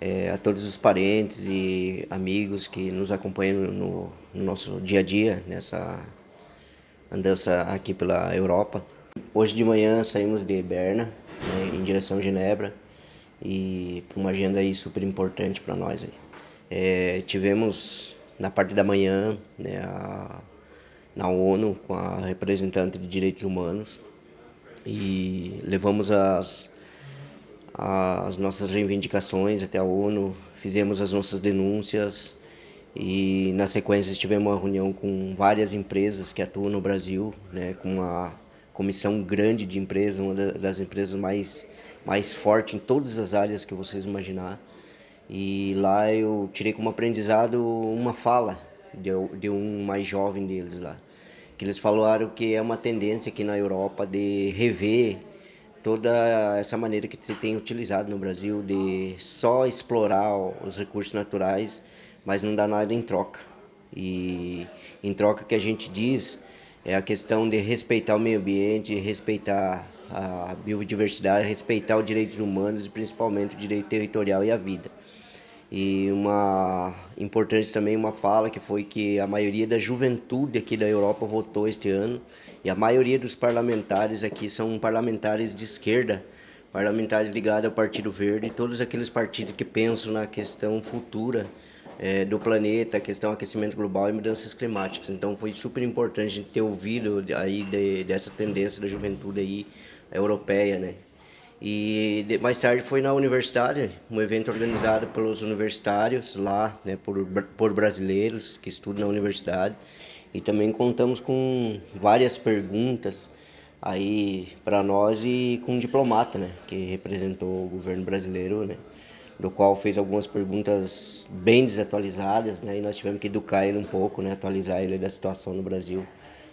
é, a todos os parentes e amigos que nos acompanham no, no nosso dia a dia nessa andança aqui pela Europa. Hoje de manhã saímos de Berna né, em direção a Genebra e uma agenda aí super importante para nós. Aí. É, tivemos na parte da manhã né, a, na ONU com a representante de direitos humanos e levamos as as nossas reivindicações até a ONU, fizemos as nossas denúncias e na sequência tivemos uma reunião com várias empresas que atuam no Brasil, né, com uma comissão grande de empresas, uma das empresas mais mais forte em todas as áreas que vocês imaginar. E lá eu tirei como aprendizado uma fala de, de um mais jovem deles lá, que eles falaram que é uma tendência aqui na Europa de rever toda essa maneira que se tem utilizado no Brasil de só explorar os recursos naturais, mas não dar nada em troca. E em troca que a gente diz é a questão de respeitar o meio ambiente, respeitar a biodiversidade, respeitar os direitos humanos e principalmente o direito territorial e a vida. E uma importante também uma fala que foi que a maioria da juventude aqui da Europa votou este ano e a maioria dos parlamentares aqui são parlamentares de esquerda, parlamentares ligados ao Partido Verde, todos aqueles partidos que pensam na questão futura é, do planeta, questão aquecimento global e mudanças climáticas. Então foi super importante a gente ter ouvido aí de, dessa tendência da juventude aí europeia, né? E mais tarde foi na universidade, um evento organizado pelos universitários lá, né, por, por brasileiros que estudam na universidade. E também contamos com várias perguntas aí para nós e com um diplomata, né, que representou o governo brasileiro, né, do qual fez algumas perguntas bem desatualizadas, né, e nós tivemos que educar ele um pouco, né, atualizar ele da situação no Brasil,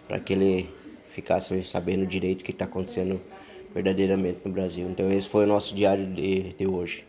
para que ele ficasse sabendo direito o que está acontecendo verdadeiramente no Brasil. Então esse foi o nosso diário de, de hoje.